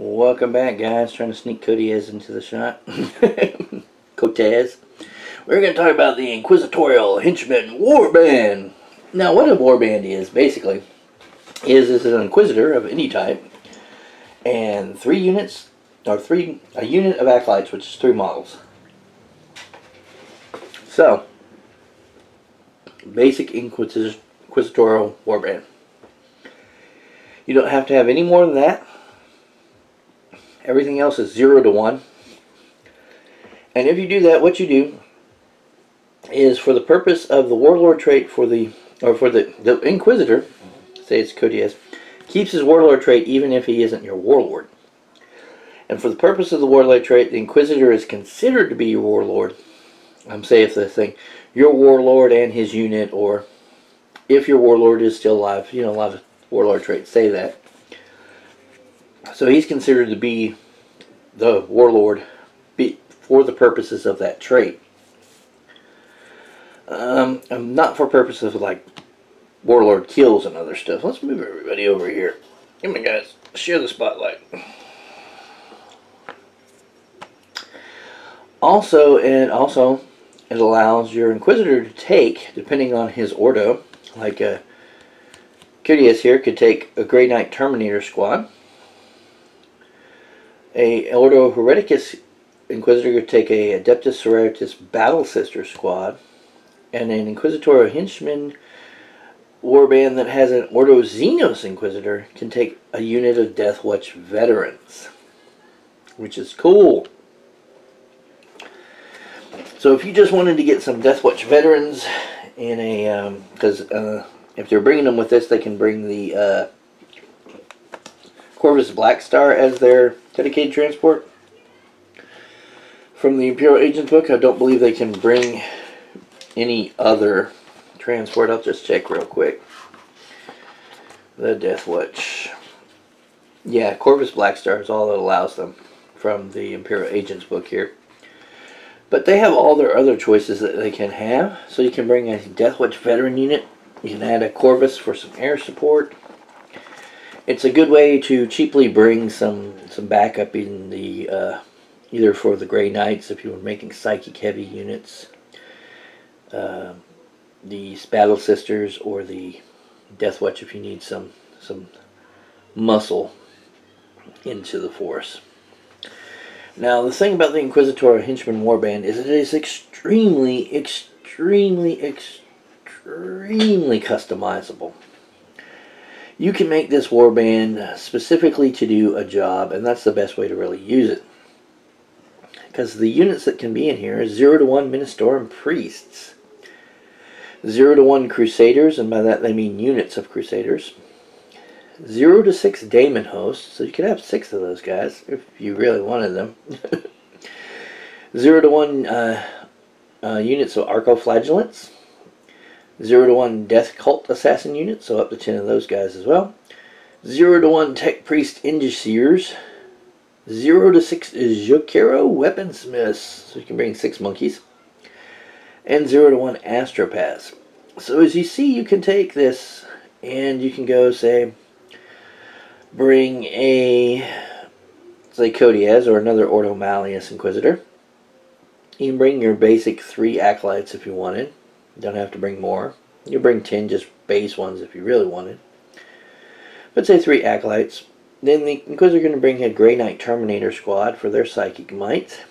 Welcome back, guys. Trying to sneak Coteaz into the shot. Coteaz. We're going to talk about the Inquisitorial Henchman Warband. Now, what a warband is, basically, is, is an Inquisitor of any type, and three units, or three, a unit of Acolytes, which is three models. So, basic Inquisitorial Warband. You don't have to have any more than that Everything else is 0 to 1. And if you do that, what you do is for the purpose of the Warlord trait for the, or for the, the Inquisitor, say it's Coteaz, keeps his Warlord trait even if he isn't your Warlord. And for the purpose of the Warlord trait, the Inquisitor is considered to be your Warlord. I'm say if the thing, your Warlord and his unit, or if your Warlord is still alive, you know, a lot of Warlord traits say that. So he's considered to be the warlord for the purposes of that trait. Um, not for purposes of like warlord kills and other stuff. Let's move everybody over here. Come on, guys. Share the spotlight. Also, and also, it allows your inquisitor to take, depending on his ordo, like a uh, Curious here could take a Grey Knight Terminator squad a Ordo Hereticus Inquisitor could take a Adeptus Sororitas Battle Sister squad, and an Inquisitorial Henchman warband that has an Ordo Xenos Inquisitor can take a unit of Deathwatch veterans, which is cool. So if you just wanted to get some Deathwatch veterans in a, because um, uh, if they're bringing them with this, they can bring the uh, Corvus Blackstar as their dedicated transport. From the Imperial Agents book, I don't believe they can bring any other transport. I'll just check real quick. The Deathwatch. Yeah, Corvus Blackstar is all that allows them from the Imperial Agents book here. But they have all their other choices that they can have. So you can bring a Deathwatch veteran unit. You can add a Corvus for some air support it's a good way to cheaply bring some some backup in the uh, either for the Grey Knights if you were making psychic heavy units, uh, the Battle Sisters, or the Deathwatch if you need some some muscle into the force. Now the thing about the Inquisitor Henchman Warband is it is extremely, extremely, extremely customizable you can make this warband specifically to do a job, and that's the best way to really use it. Because the units that can be in here is 0 to 1 Ministorum Priests, 0 to 1 Crusaders, and by that they mean units of Crusaders, 0 to 6 Daemon Hosts, so you could have 6 of those guys if you really wanted them, 0 to 1 uh, uh, units of Arcoflagellants, 0 to 1 Death Cult Assassin unit, so up to 10 of those guys as well. 0 to 1 Tech Priest Enginseers. 0 to 6 is Jokaero Weaponsmiths, so you can bring 6 monkeys. And 0 to 1 Astropaths. So as you see, you can take this and you can go, say, bring a, say, Coteaz or another Ordo Malleus Inquisitor. You can bring your basic three Acolytes if you wanted. You don't have to bring more. You bring 10 just base ones if you really wanted. But say three Acolytes. Then the Inquisitor going to bring a Grey Knight Terminator squad for their Psychic Might.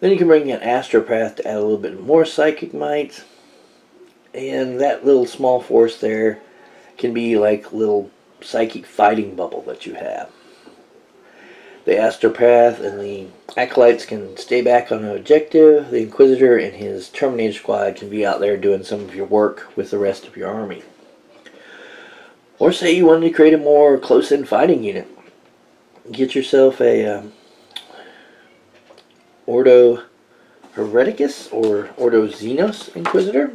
Then you can bring an Astropath to add a little bit more Psychic Might. And that little small force there can be like little psychic fighting bubble that you have. The Astropath and the Acolytes can stay back on an objective. The Inquisitor and his Terminator squad can be out there doing some of your work with the rest of your army. Or say you wanted to create a more close-in fighting unit. Get yourself a um, Ordo Hereticus or Ordo Xenos Inquisitor.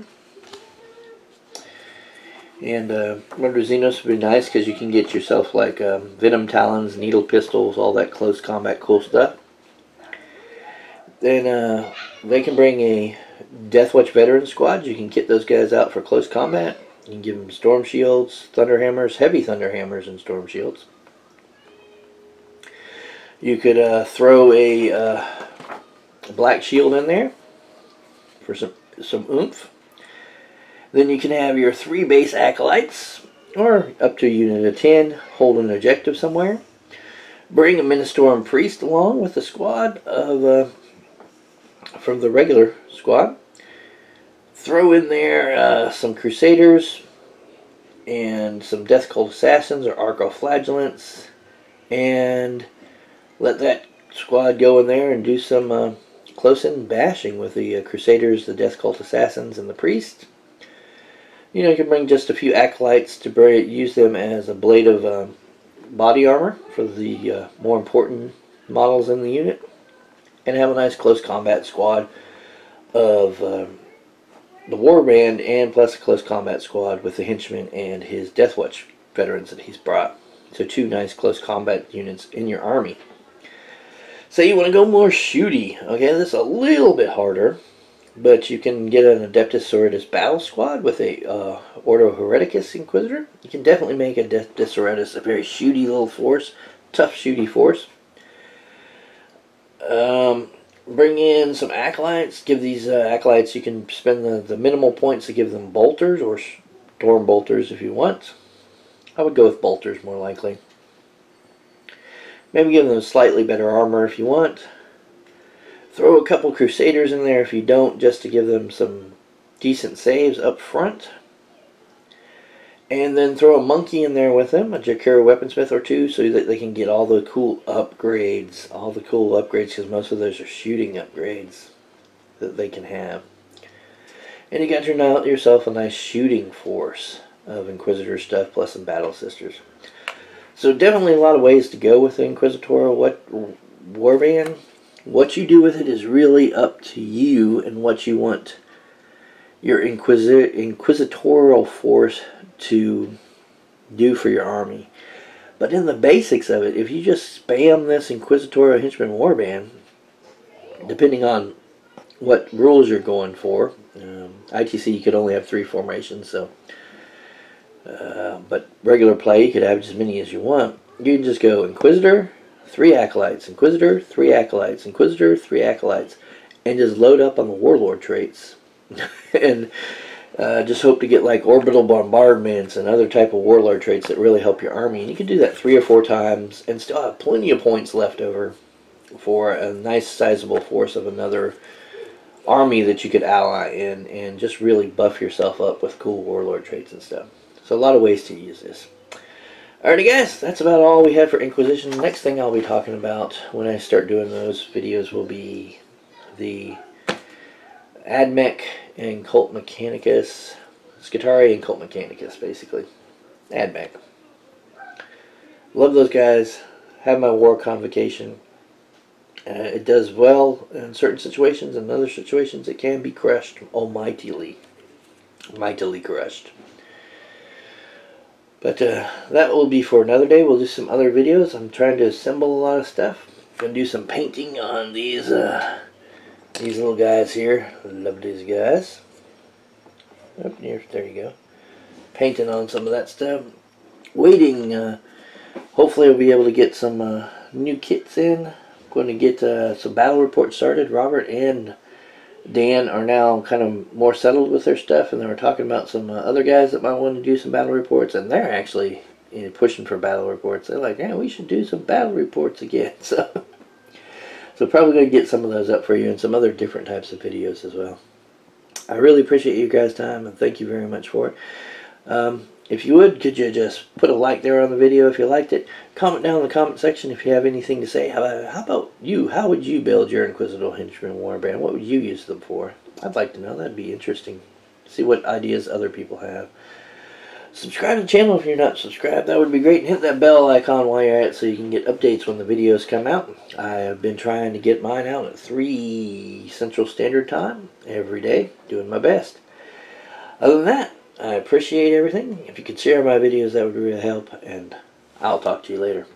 And uh, Xenos would be nice because you can get yourself like um, Venom Talons, Needle Pistols, all that close combat cool stuff. Then uh, they can bring a Deathwatch veteran squad. You can kit those guys out for close combat. You can give them storm shields, thunder hammers, heavy thunder hammers, and storm shields. You could uh, throw a, uh, a black shield in there for some some oomph. Then you can have your three base acolytes, or up to a unit of ten, hold an objective somewhere. Bring a Ministorum Priest along with a squad of uh, from the regular squad. Throw in there uh, some Crusaders and some Death Cult Assassins or Arco-Flagellants and let that squad go in there and do some uh, close-in bashing with the uh, Crusaders, the Death Cult Assassins, and the Priest. You know, you can bring just a few Acolytes to use them as a blade of um, body armor for the uh, more important models in the unit and have a nice close combat squad of um, the warband and plus a close combat squad with the henchman and his Deathwatch veterans that he's brought. So two nice close combat units in your army. Say you want to go more shooty. Okay, this is a little bit harder but you can get an Adeptus Sororitas battle squad with a uh, Ordo Hereticus Inquisitor. You can definitely make a Adeptus Sororitas a very shooty little force, tough shooty force. Um, bring in some Acolytes. Give these uh, Acolytes, you can spend the, the minimal points to give them Bolters or Storm Bolters if you want. I would go with Bolters more likely. Maybe give them slightly better armor if you want. Throw a couple Crusaders in there if you don't, just to give them some decent saves up front. And then throw a monkey in there with them, a Jokaero weaponsmith or two, so that they can get all the cool upgrades. All the cool upgrades, because most of those are shooting upgrades that they can have. And you got your, yourself a nice shooting force of Inquisitor stuff, plus some Battle Sisters. So definitely a lot of ways to go with the Inquisitorial what Warband. What you do with it is really up to you and what you want your inquisi inquisitorial force to do for your army. But in the basics of it, if you just spam this inquisitorial henchman warband, depending on what rules you're going for, um, ITC you could only have three formations, so uh, but regular play you could have as many as you want. You can just go Inquisitor, three acolytes, Inquisitor, three acolytes, Inquisitor, three acolytes, and just load up on the warlord traits. and uh, just hope to get like orbital bombardments and other type of warlord traits that really help your army. And you can do that three or four times and still have plenty of points left over for a nice sizable force of another army that you could ally in and just really buff yourself up with cool warlord traits and stuff. So a lot of ways to use this. Alrighty guys, that's about all we have for Inquisition. next thing I'll be talking about when I start doing those videos will be the AdMech and Cult Mechanicus, Skitarii and Cult Mechanicus basically. AdMech. Love those guys. Have my war convocation. Uh, it does well in certain situations. In other situations it can be crushed almightily. Mightily crushed. But uh, that will be for another day. We'll do some other videos. I'm trying to assemble a lot of stuff. Gonna do some painting on these uh, these little guys here. Love these guys. Up here, there you go. Painting on some of that stuff. Waiting. Uh, hopefully, we'll be able to get some uh, new kits in. Going to get uh, some battle reports started. Robert and Dan are now kind of more settled with their stuff, and they were talking about some uh, other guys that might want to do some battle reports, and they're actually you know, pushing for battle reports. They're like, yeah, we should do some battle reports again. So, so probably going to get some of those up for you and some other different types of videos as well. I really appreciate you guys' time, and thank you very much for it. Um, if you would, could you just put a like there on the video if you liked it? Comment down in the comment section if you have anything to say. How about, how about you? How would you build your Inquisitorial Henchman Warband? What would you use them for? I'd like to know. That'd be interesting. See what ideas other people have. Subscribe to the channel if you're not subscribed. That would be great. And hit that bell icon while you're at it so you can get updates when the videos come out. I have been trying to get mine out at 3 Central Standard Time every day. Doing my best. Other than that, I appreciate everything. If you could share my videos, that would really help. And I'll talk to you later.